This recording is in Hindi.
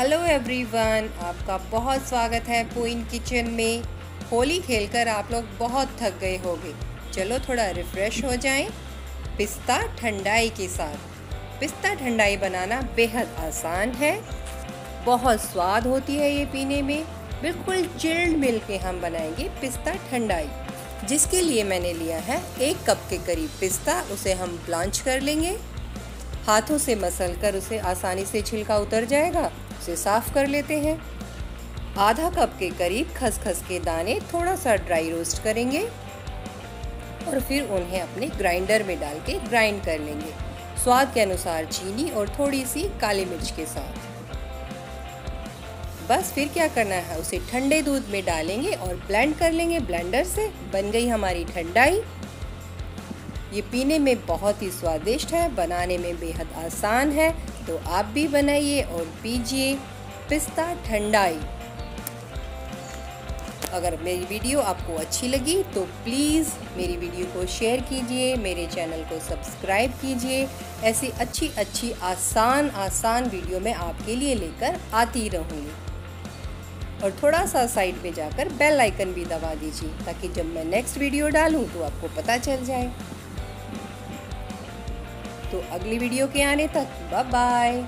हेलो एवरीवन, आपका बहुत स्वागत है पोइन किचन में। होली खेलकर आप लोग बहुत थक गए होंगे। चलो थोड़ा रिफ़्रेश हो जाएँ। पिस्ता ठंडाई के साथ। पिस्ता ठंडाई बनाना बेहद आसान है। बहुत स्वाद होती है ये पीने में। बिल्कुल चिल्ड मिल के हम बनाएँगे पिस्ता ठंडाई। जिसके लिए मैंने लिया है एक कप के करीब पिस्ता, उसे हम ब्लांच कर लेंगे। हाथों से मसल कर उसे आसानी से छिलका उतर जाएगा, उसे साफ़ कर लेते हैं। आधा कप के करीब खसखस के दाने थोड़ा सा ड्राई रोस्ट करेंगे और फिर उन्हें अपने ग्राइंडर में डाल के ग्राइंड कर लेंगे। स्वाद के अनुसार चीनी और थोड़ी सी काली मिर्च के साथ। बस फिर क्या करना है, उसे ठंडे दूध में डालेंगे और ब्लेंड कर लेंगे ब्लेंडर से। बन गई हमारी ठंडाई। ये पीने में बहुत ही स्वादिष्ट है, बनाने में बेहद आसान है तो आप भी बनाइए और पीजिए पिस्ता ठंडाई। अगर मेरी वीडियो आपको अच्छी लगी तो प्लीज़ मेरी वीडियो को शेयर कीजिए, मेरे चैनल को सब्सक्राइब कीजिए। ऐसी अच्छी अच्छी आसान आसान वीडियो मैं आपके लिए लेकर आती रहूँगी और थोड़ा सा साइड पे जाकर बेल आइकन भी दबा दीजिए, ताकि जब मैं नेक्स्ट वीडियो डालूँ तो आपको पता चल जाए। तो अगली वीडियो के आने तक बाय बाय